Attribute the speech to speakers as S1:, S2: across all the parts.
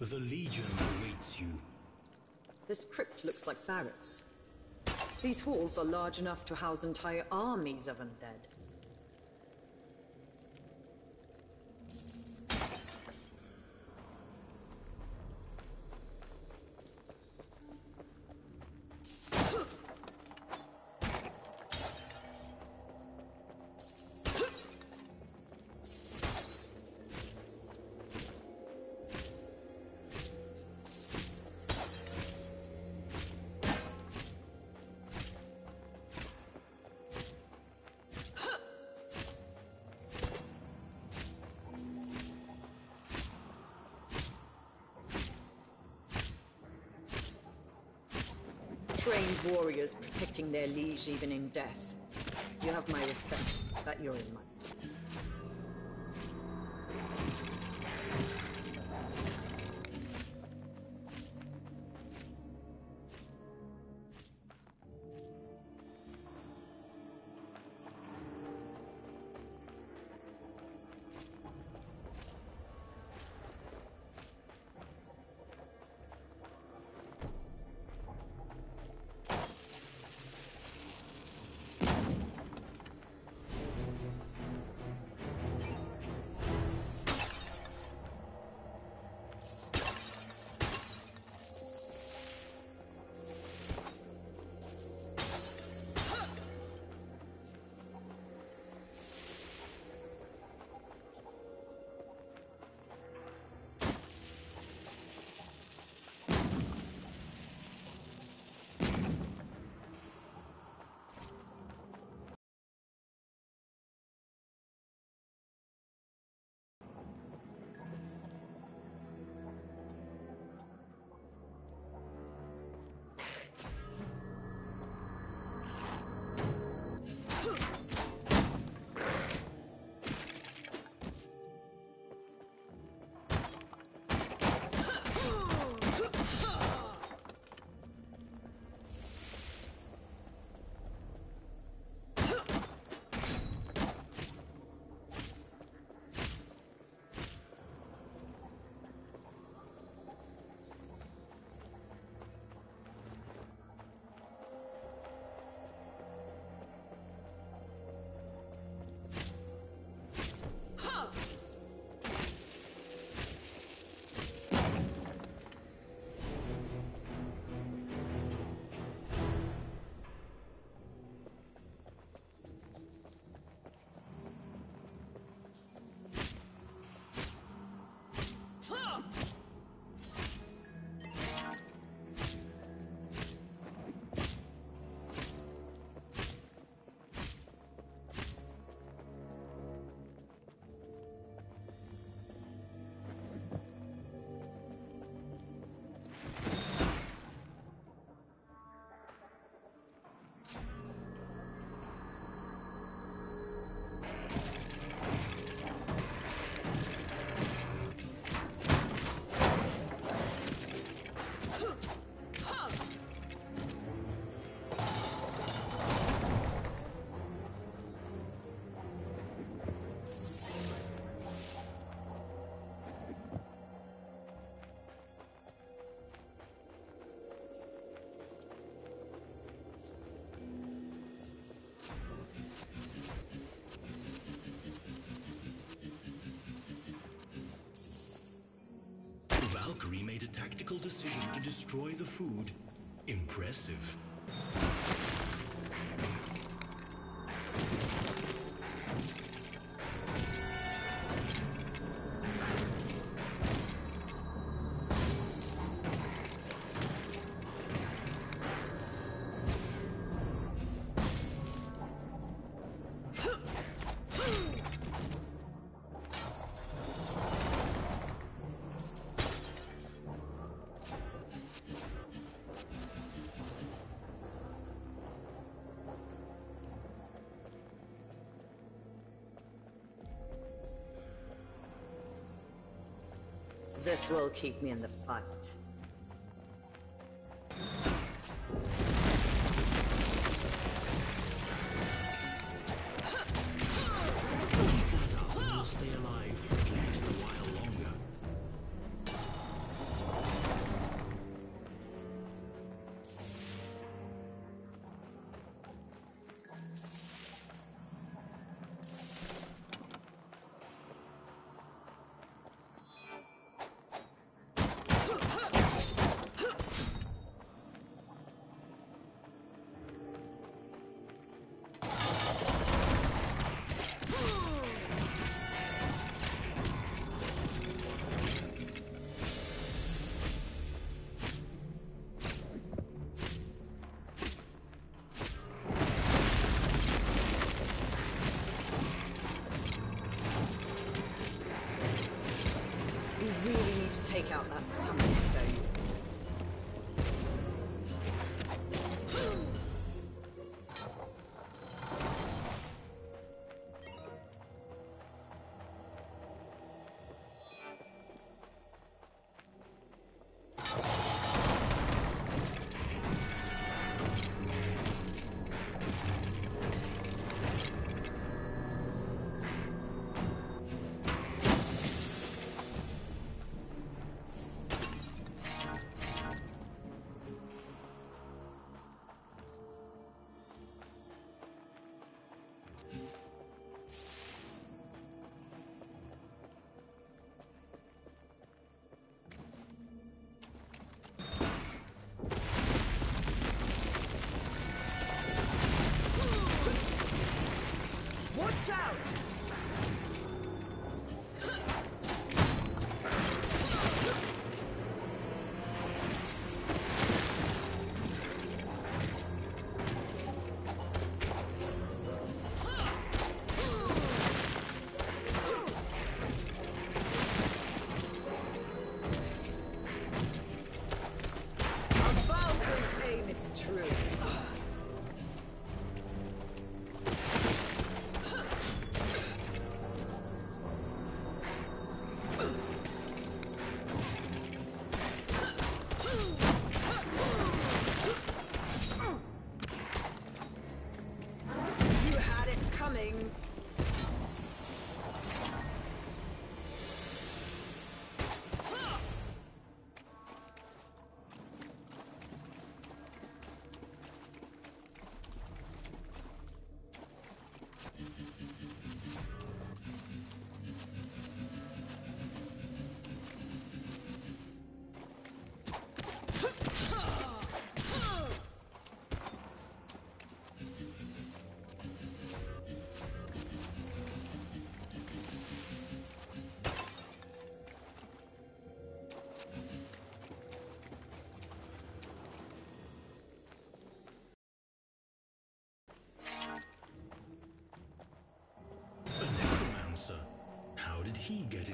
S1: The Legion awaits you.
S2: This crypt looks like barracks. These halls are large enough to house entire armies of undead. Trained warriors protecting their liege even in death. You have my respect, that you're in mine.
S1: Valkyrie made a tactical decision to destroy the food. Impressive.
S2: This will keep me in the fight. Out!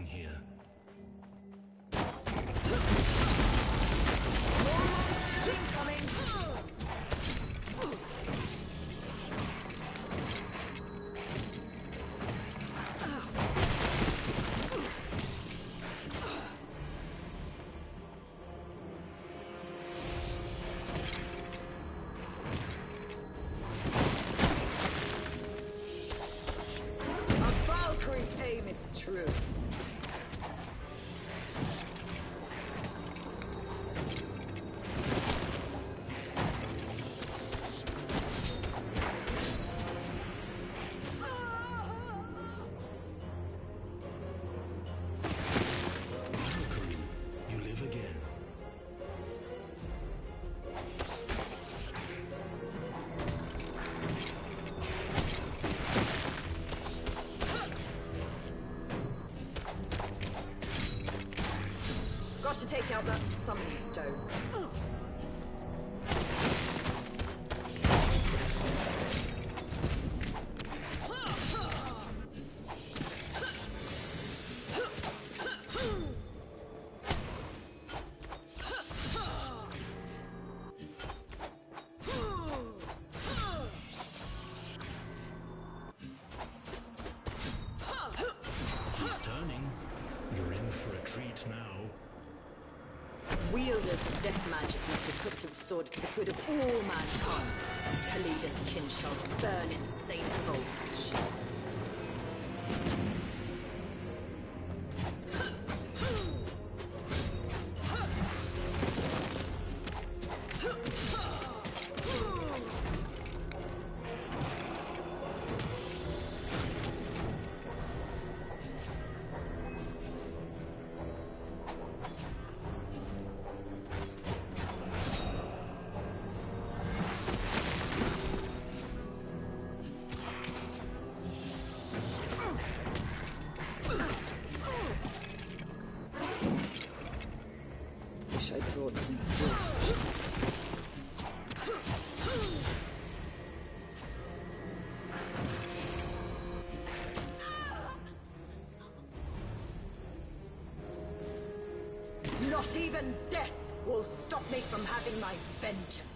S1: Here?
S2: Got stop me from having my vengeance.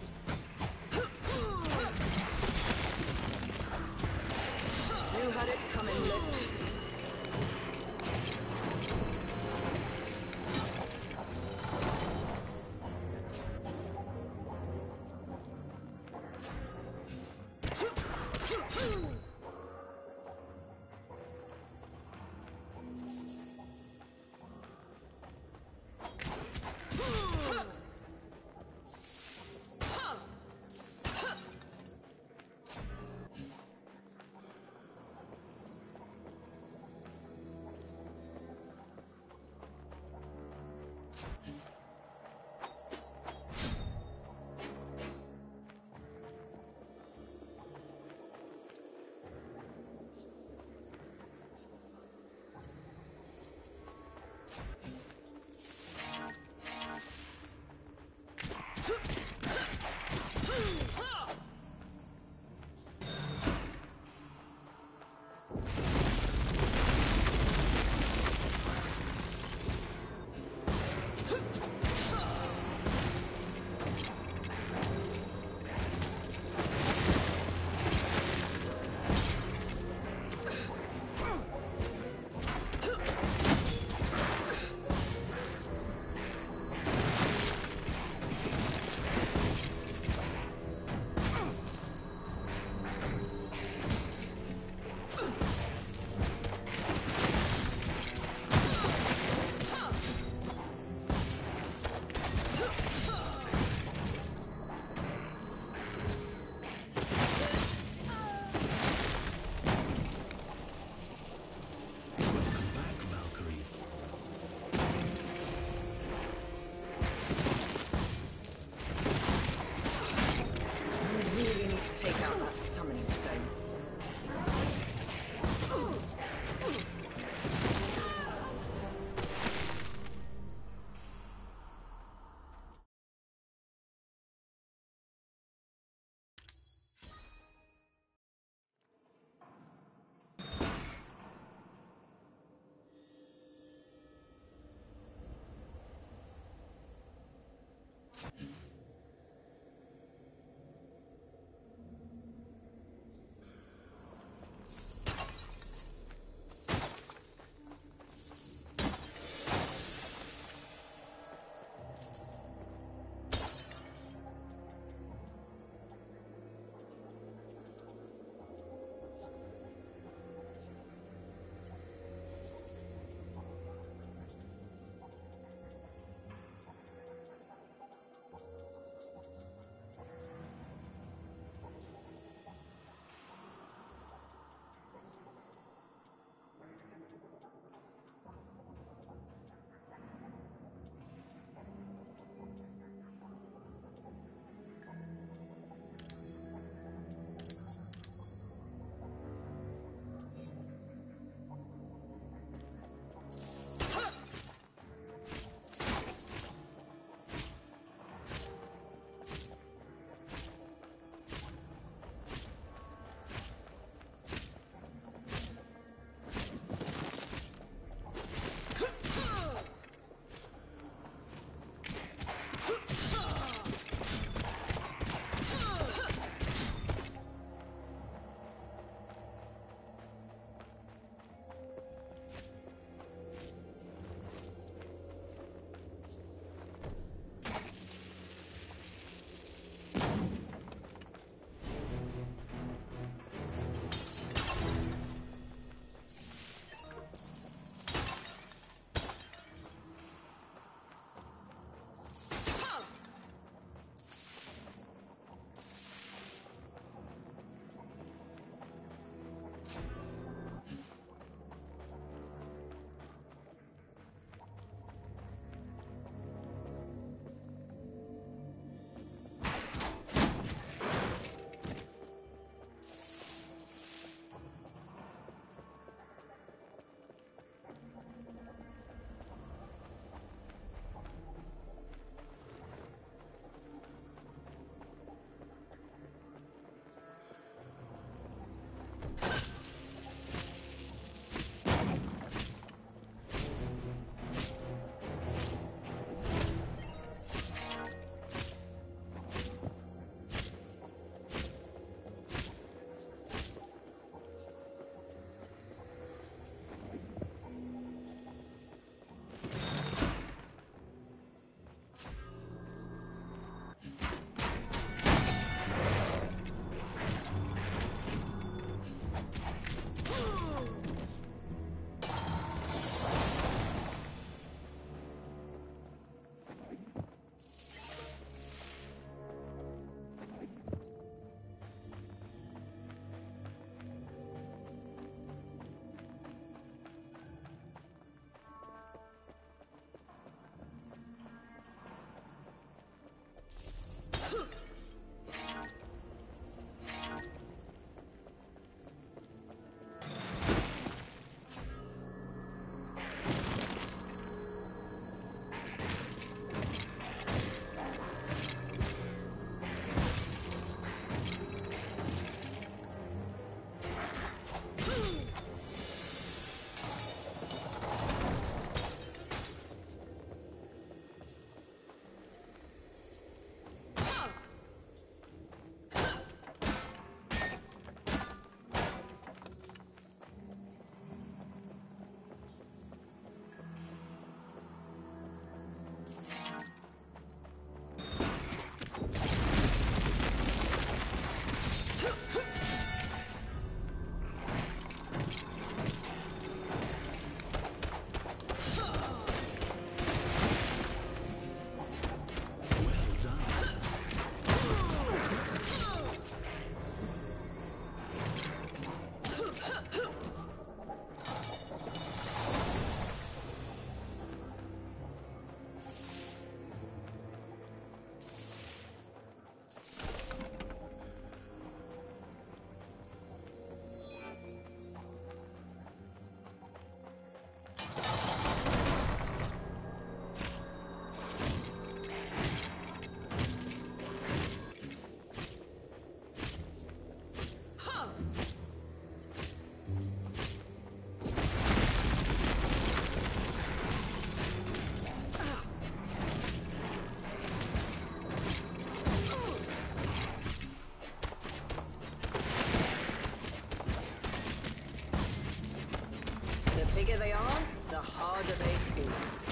S2: Bigger they are, the harder they fall.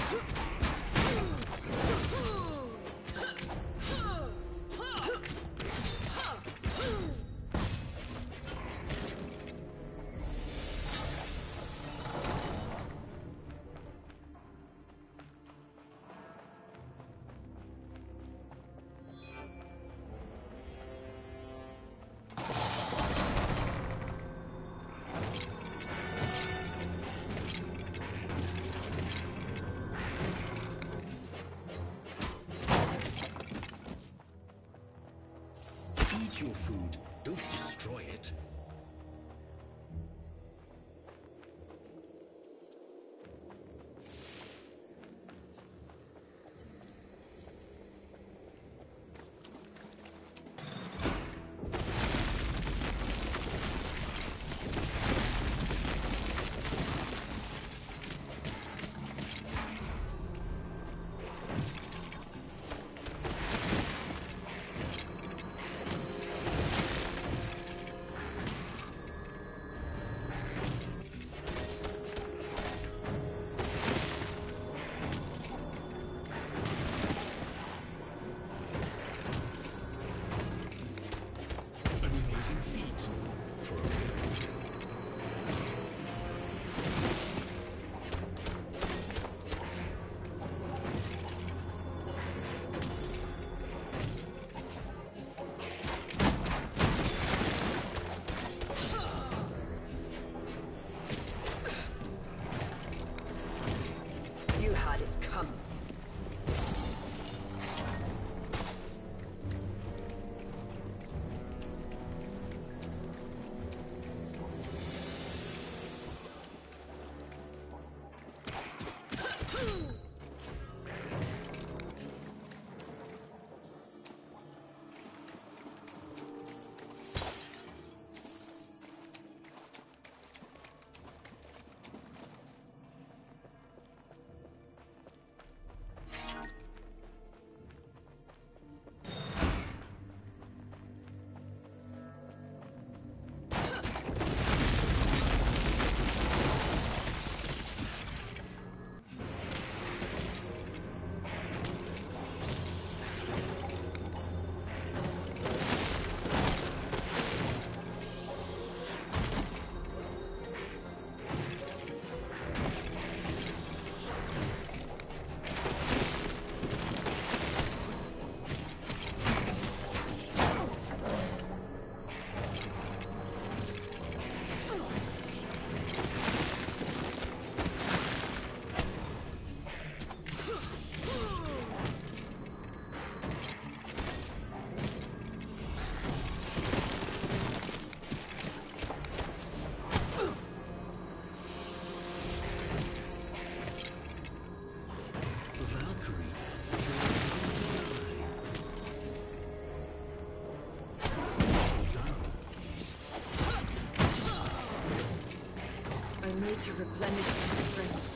S2: Replenish my strength.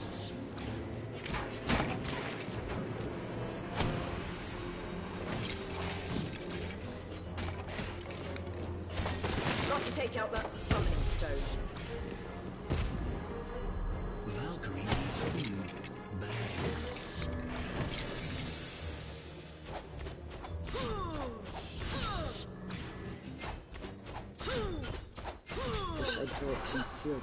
S2: Got to take out that summoning stone.
S1: Valkyrie needs food badly.
S2: Wish I'd brought some field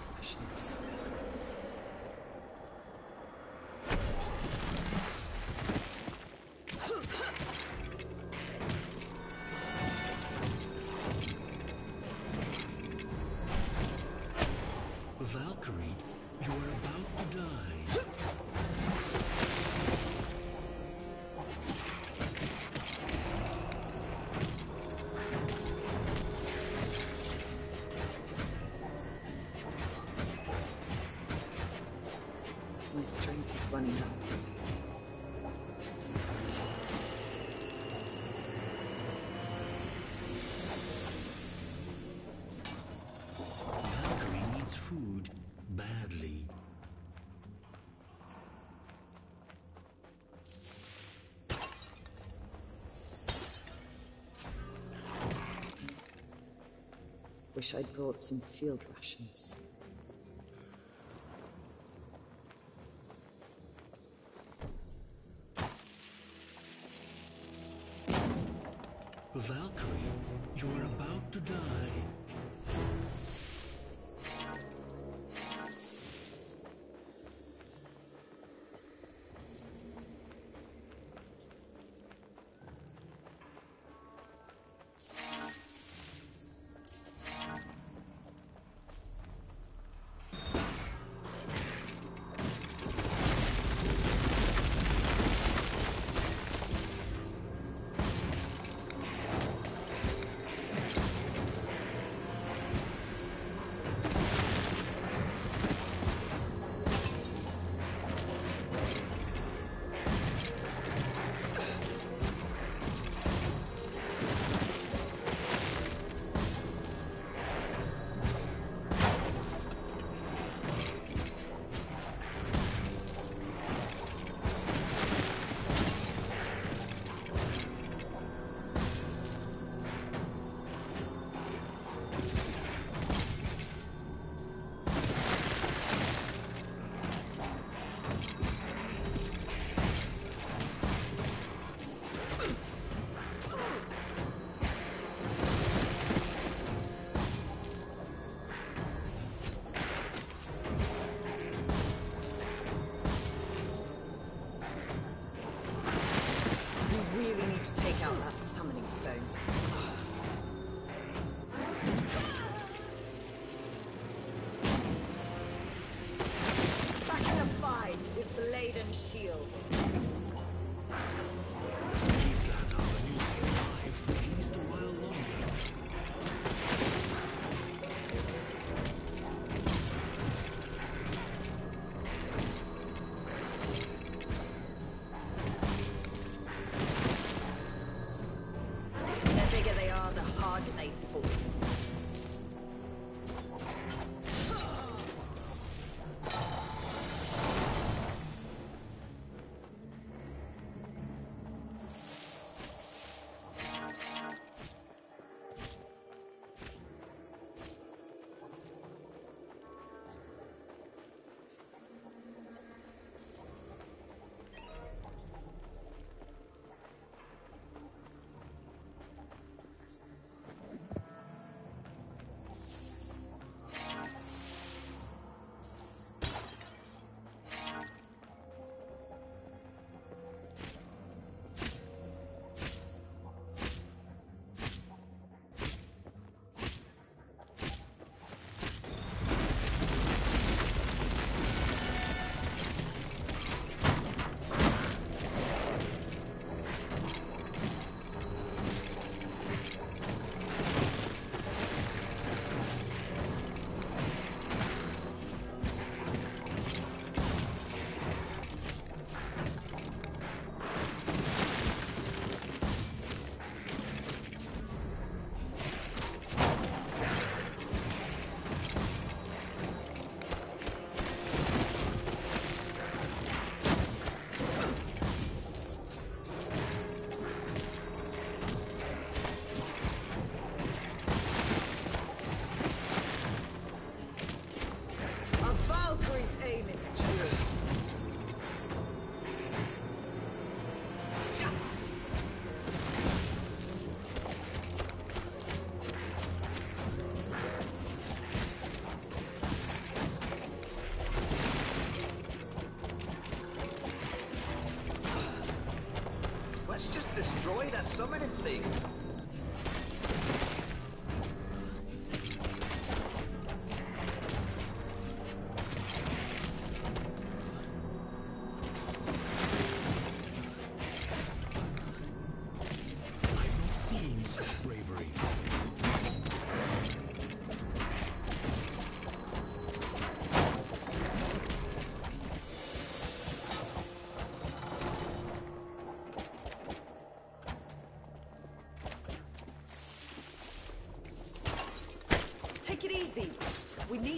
S2: Wish I'd brought some field rations.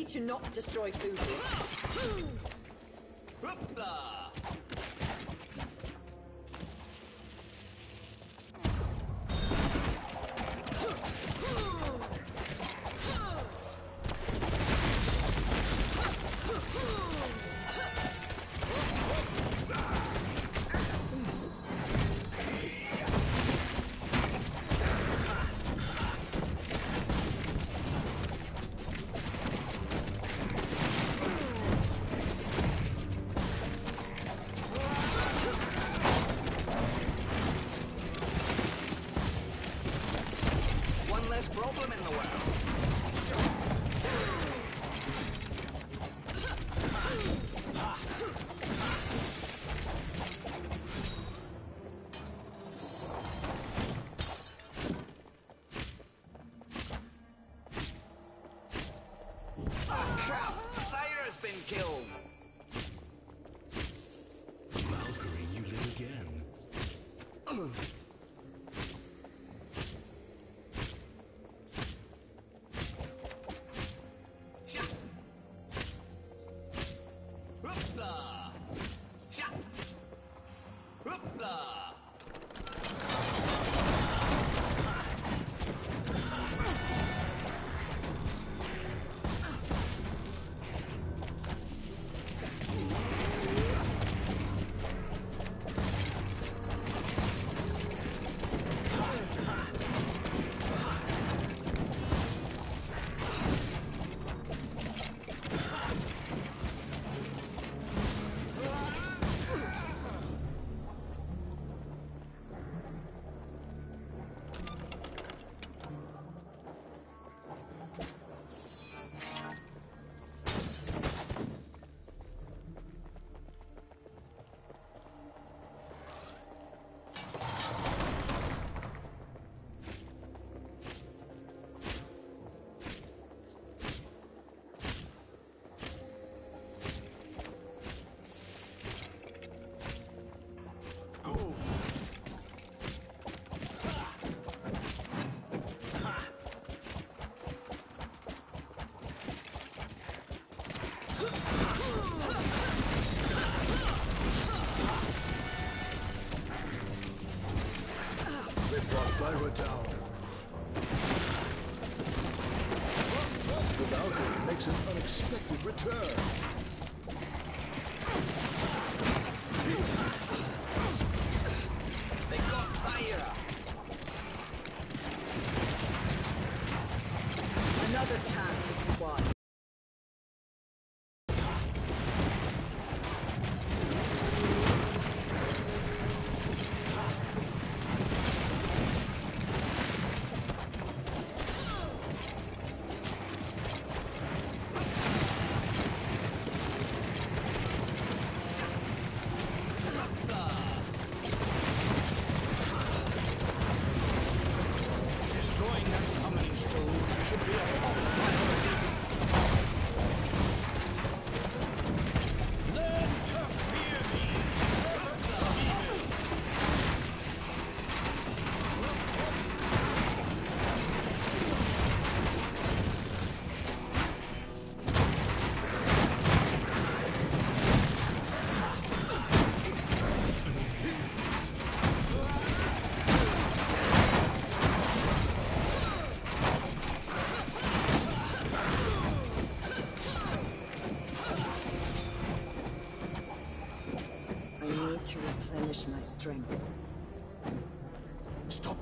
S2: To not
S3: destroy food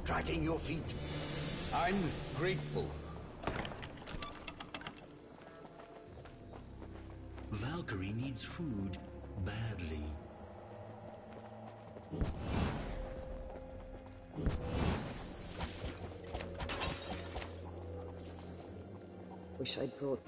S3: tracking your feet. I'm grateful.
S1: Valkyrie needs food badly.
S2: Wish I'd brought...